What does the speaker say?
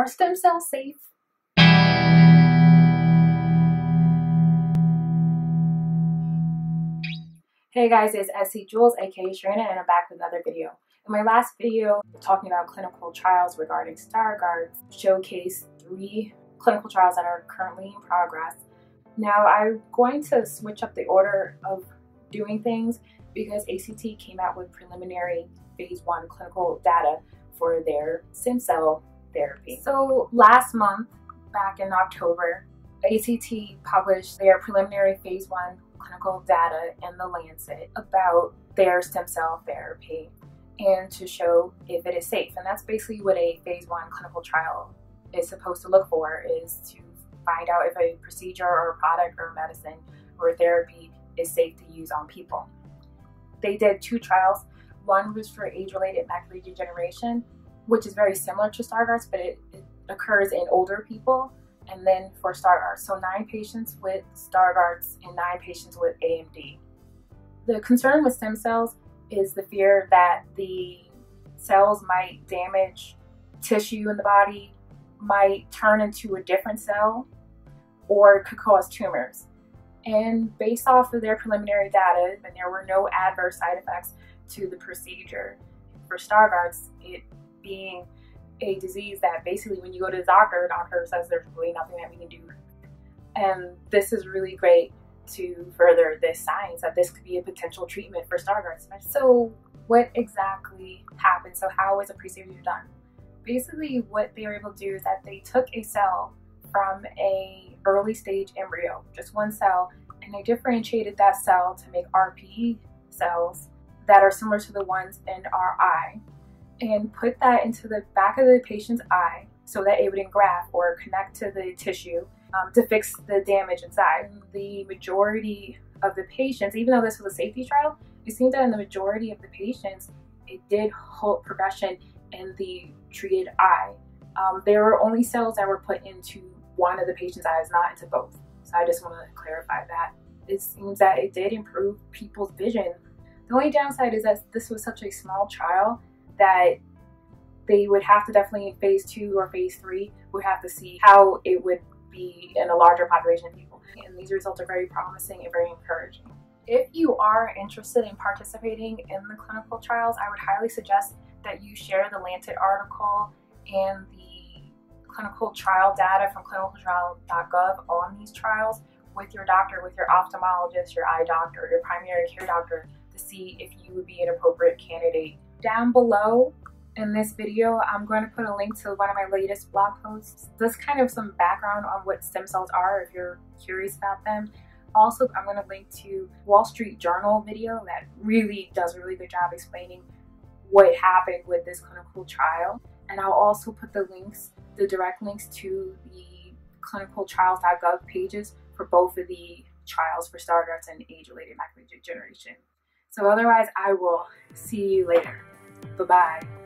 Are stem cells safe? Hey guys, it's SC Jules, aka Sharina, and I'm back with another video. In my last video, talking about clinical trials regarding Stargardt, showcased three clinical trials that are currently in progress. Now, I'm going to switch up the order of doing things because ACT came out with preliminary phase one clinical data for their stem cell therapy. So last month, back in October, ACT published their preliminary phase one clinical data in the Lancet about their stem cell therapy and to show if it is safe. And that's basically what a phase one clinical trial is supposed to look for is to find out if a procedure or a product or medicine or therapy is safe to use on people. They did two trials. One was for age-related macular degeneration, which is very similar to Stargardt's, but it, it occurs in older people and then for Stargardt. So nine patients with Stargardt's and nine patients with AMD. The concern with stem cells is the fear that the cells might damage tissue in the body, might turn into a different cell, or could cause tumors. And based off of their preliminary data, and there were no adverse side effects to the procedure for Stargardt's, it being a disease that basically when you go to the doctor, the doctor says there's really nothing that we can do. And this is really great to further this science that this could be a potential treatment for Stargardt. So what exactly happened? So how was a procedure done? Basically what they were able to do is that they took a cell from a early stage embryo, just one cell, and they differentiated that cell to make RPE cells that are similar to the ones in our eye and put that into the back of the patient's eye so that it would engraft or connect to the tissue um, to fix the damage inside. The majority of the patients, even though this was a safety trial, it seemed that in the majority of the patients, it did halt progression in the treated eye. Um, there were only cells that were put into one of the patient's eyes, not into both. So I just want to clarify that. It seems that it did improve people's vision. The only downside is that this was such a small trial that they would have to definitely in phase two or phase three would have to see how it would be in a larger population of people. And these results are very promising and very encouraging. If you are interested in participating in the clinical trials, I would highly suggest that you share the Lancet article and the clinical trial data from clinicaltrial.gov on these trials with your doctor, with your ophthalmologist, your eye doctor, your primary care doctor to see if you would be an appropriate candidate down below in this video, I'm going to put a link to one of my latest blog posts. This kind of some background on what stem cells are if you're curious about them. Also, I'm going to link to Wall Street Journal video that really does a really good job explaining what happened with this clinical trial. And I'll also put the links, the direct links to the clinicaltrials.gov pages for both of the trials for Stargardt's and age-related macular degeneration. So otherwise, I will see you later. Bye-bye.